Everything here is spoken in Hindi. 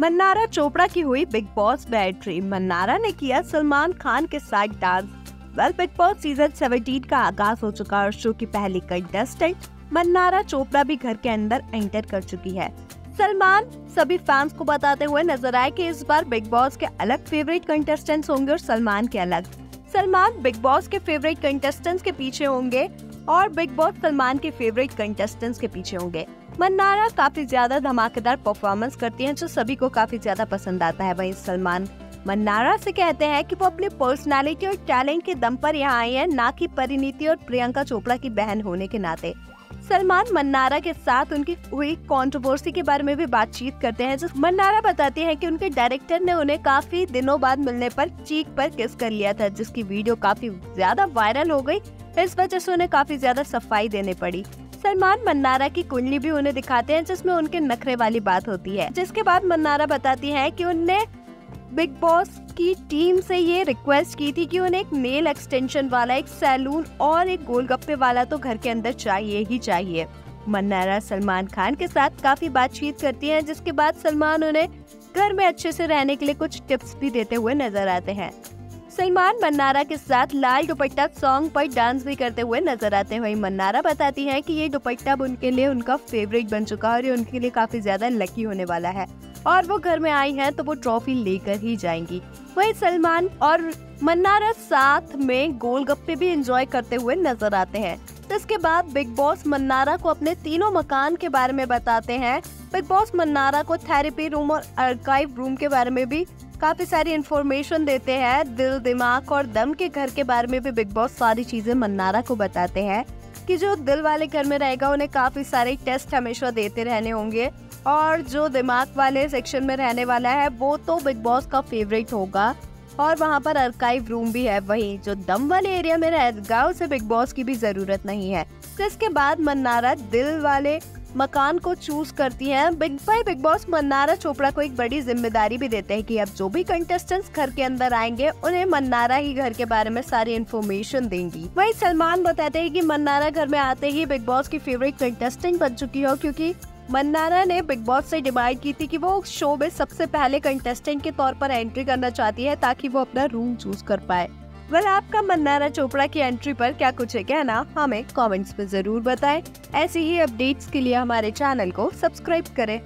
मन्नारा चोपड़ा की हुई बिग बॉस बैटरी मन्नारा ने किया सलमान खान के साथ dance well Bigg Boss season 17 का आगाज़ हो चुका और शो की पहली कंटेस्टेंट मन्नारा चोपड़ा भी घर के अंदर एंटर कर चुकी है। सलमान सभी फैंस को बताते हुए नज़र आए कि इस बार बिग बॉस के अलग फेवरेट कंटेस्टेंट्स होंगे और सलमान के अलग। सलमान बिग बॉस के फेवरेट कंटेस्टेंट्स के पीछे होंगे और बिग बॉस सलमान के फेवरेट कंटेस्टेंट्स के पीछे होंगे। मन्नारा काफ़ी ज़्यादा धमाकेदार परफॉर्मेंस करती हैं, जो सभी को काफ़ी ज़्यादा पसंद आता है वहीं सलमान। मन्नारा से कहते हैं कि वो अपनी पर्सनालिटी और टैलेंट के दम पर यहाँ आई है, ना कि परिणीति और प्रियंका चोपड़ा की बहन होने के नाते। सलमान मन्नारा के साथ उनकी हुई कंट्रोवर्सी के बारे में भी बातचीत करते हैं जो मन्नारा बताती हैं कि उनके डायरेक्टर ने उन्हें काफ़ी दिनों बाद मिलने पर चीख पर किस कर लिया था, जिसकी वीडियो काफ़ी ज़्यादा वायरल हो गई। इस वजह से उन्हें काफ़ी ज़्यादा सफ़ाई देनी पड़ी। सलमान मन्नारा की कुंडली भी उन्हें दिखाते हैं, जिसमें उनके नखरे वाली बात होती है। जिसके बाद मन्नारा बताती है कि उनने बिग बॉस की टीम से ये रिक्वेस्ट की थी कि उन्हें एक नेल एक्सटेंशन वाला, एक सैलून और एक गोलगप्पे वाला तो घर के अंदर चाहिए ही चाहिए। मन्नारा सलमान खान के साथ काफ़ी बातचीत करती हैं, जिसके बाद सलमान उन्हें घर में अच्छे से रहने के लिए कुछ टिप्स भी देते हुए नज़र आते हैं। सलमान मन्नारा के साथ लाल दुपट्टा सॉन्ग पर डांस भी करते हुए नज़र आते हुए मन्नारा बताती हैं कि ये दुपट्टा उनके लिए उनका फेवरेट बन चुका है और ये उनके लिए काफ़ी ज़्यादा लकी होने वाला है। और वो घर में आई हैं तो वो ट्रॉफी लेकर ही जाएँगी। वही सलमान और मन्नारा साथ में गोलगप्पे भी एंजॉय करते हुए नज़र आते हैं। इसके बाद बिग बॉस मन्नारा को अपने तीनों मकान के बारे में बताते हैं। बिग बॉस मन्नारा को थेरेपी रूम और आर्काइव रूम के बारे में भी काफ़ी सारी इन्फॉर्मेशन देते हैं। दिल, दिमाग और दम के घर के बारे में भी बिग बॉस सारी चीज़ें मन्नारा को बताते हैं। कि जो दिल वाले घर में रहेगा, उन्हें काफ़ी सारे टेस्ट हमेशा देते रहने होंगे। और जो दिमाग वाले सेक्शन में रहने वाला है, वो तो बिग बॉस का फेवरेट होगा। और वहाँ पर अर्काइव रूम भी है वही, जो दम वाले एरिया में रहेगा, उसे बिग बॉस की भी ज़रूरत नहीं है। इसके बाद मन्नारा दिल वाले मकान को चूज़ करती हैं। बिग बाई बिग बॉस मन्नारा चोपड़ा को एक बड़ी ज़िम्मेदारी भी देते हैं कि अब जो भी कंटेस्टेंट्स घर के अंदर आएँगे, उन्हें मन्नारा ही घर के बारे में सारी इन्फॉर्मेशन देंगी। वही सलमान बताते हैं कि मन्नारा घर में आते ही बिग बॉस की फेवरेट कंटेस्टेंट बन चुकी हो क्योंकि मन्नारा ने बिग बॉस से डिमांड की थी कि वो शो में सबसे पहले कंटेस्टेंट के तौर पर एंट्री करना चाहती है ताकि वो अपना रूम चूज़ कर पाए। वेल आपका मन्नारा चोपड़ा की एंट्री पर क्या कुछ है कहना, हमें कमेंट्स में ज़रूर बताएँ। ऐसी ही अपडेट्स के लिए हमारे चैनल को सब्सक्राइब करें।